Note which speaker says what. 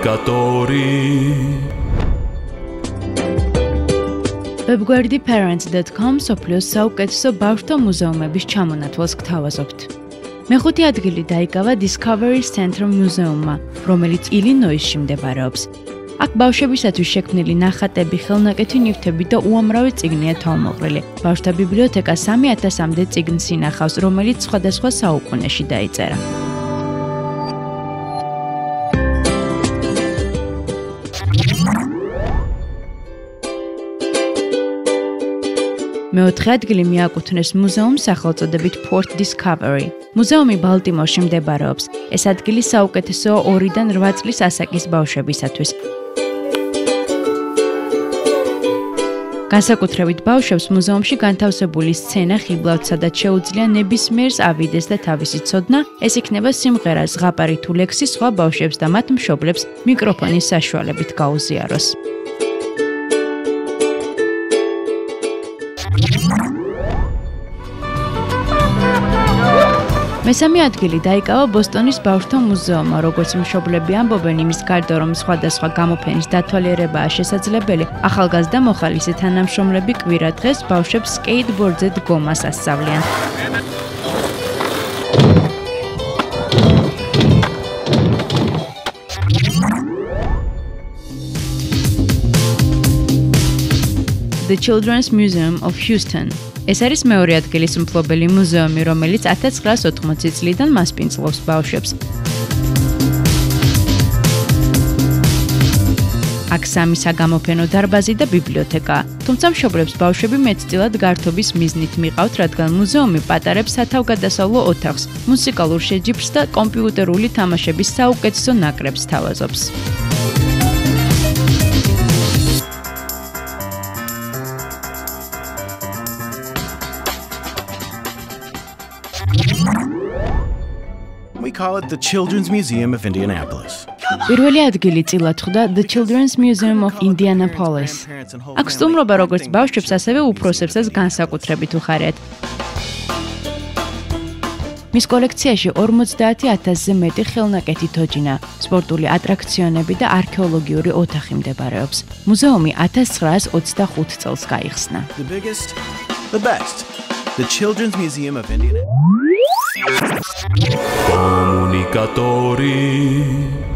Speaker 1: კომუნიკატორი
Speaker 2: webguardiparents.com სოფლიოს საუკეთესო ბავშვთა მუზეუმების ჩამონათვალს გთავაზობთ. მეხუთე ადგილი დაიკავა Discovery Center მუზეუმმა, რომელიც ილინოისში მდებარეობს. აქ ბავშვებისათვის შექმნილი ნახატები, ხელნაკეთი ნივთები და უამრავი წიგნია თავმოყრილი. ბავშვთა ბიბლიოთეკა 3000-მდე წიგნს ინახავს, რომელიც სხვადასხვა საუკუნეში დაიწერა. მეოთხე ადგილი მიაკუთვნეს მუზეუმს სახელწოდებით Port Discovery. მუზეუმი ბალტიმორში მდებარეობს. ეს ადგილი საუკეთესო 2-დან 8 წლის ასაკის ბავშვებისათვის. განსაკუთრებით ბავშვებს მუზეუმში განთავსებული სცენა ხიბლავთ, სადაც შეუძლია ნებისმიერს ავიდეს და თავისი ცოდნა, ეს იქნება სიმღერა, ზღაპარი თუ ლექსი სხვა ბავშვებს და მათ მშობლებს მიკროფონის საშუალებით გაუზიაროს. მესამე ადგილი დაიკავა ბოსტონის ბავშვთა მუზეუმმა, როგორც მშობლები ამბობენ, იმის გარდა რომ სხვადასხვა გამოფენის დათვალიერებაა შესაძლებელი, ახალგაზრდა მოხალისე თანამშრომლები კვირა დღეს ბავშვებს სკეიტბორდზე დგომას ასწავლიან. The Children's Museum of Houston ეს არის მეორე ადგილის მფლობელი მუზეუმი, რომელიც 1980 წლიდან მასპინძლობს ბავშვებს. აქ სამი საგამოფენო დარბაზი და ბიბლიოთეკა. თუმცა მშობლებს ბავშვები მეტწილად გართობის მიზნით მიყავთ, რადგან მუზეუმი პატარებს სათავგადასავლო ოთახს, მუსიკალურ შეჯიბრს და კომპიუტერული თამაშების საუკეთესო ნაკრებს თავაზობს.
Speaker 3: We call it the Children's Museum of Indianapolis.
Speaker 2: პირველი ადგილი წილად ხვდა The Children's Museum of Indianapolis. აქ სტუმრობა როგორც ბავშვებს, ასევე უფროსებსაც განსაკუთრებით უხარიათ. მის კოლექციაში 50000-ზე მეტი ხელნაკეთი თოჯინა, სპორტული ატრაქციონები და არქეოლოგიური ოთახი მდებარეობს. მუზეუმი 1925 წელს გაიხსნა.
Speaker 3: The biggest, the best. the Children's Museum of Indian.
Speaker 1: Comunicatori.